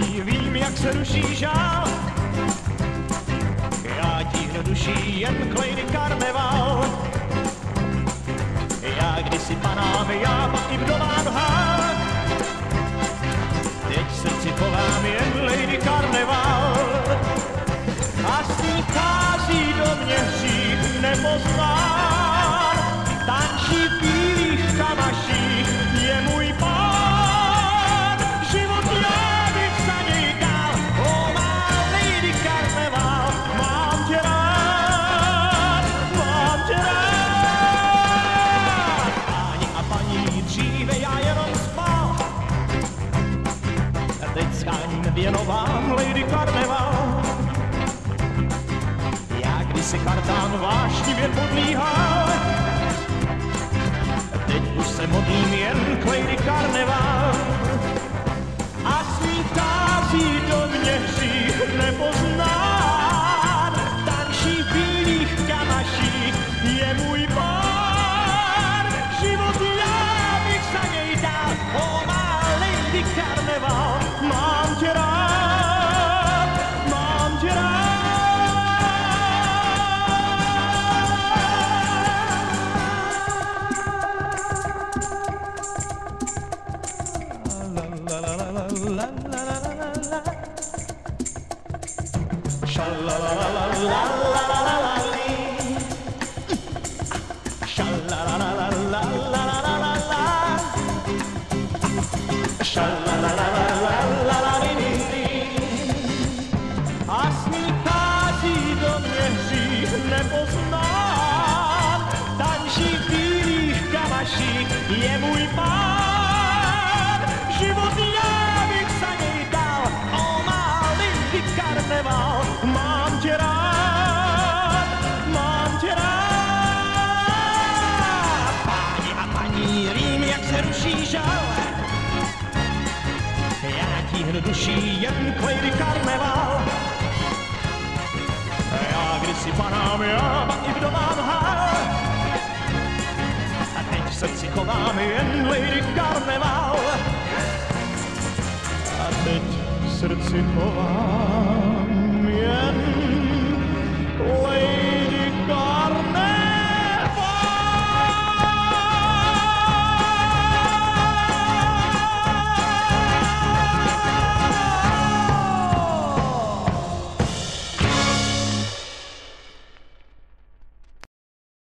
vím, jak se ruší žál. Já tíhnu duší jen klejny karneval. Já kdysi panám, já pak i vdovám Scháním věnovám Lady Karneval. Já kdysi kartán vášnivě podlíhal, teď už se modlím jen k Lady Karneval. A svítází do mě hřích nepoznán, tančí v bílých je můj něj o Lady A smíchází do mě hřích nepoznán. Karneval. Mám tě rád, mám tě rád. Páni a paní, vím, jak se ruší žal. Já tíhnu duší jen k Lady Karneval. Já kdysi panám, já pak i vdovám hál. A teď v srdci chovám jen Lady Karneval. A teď v srdci chovám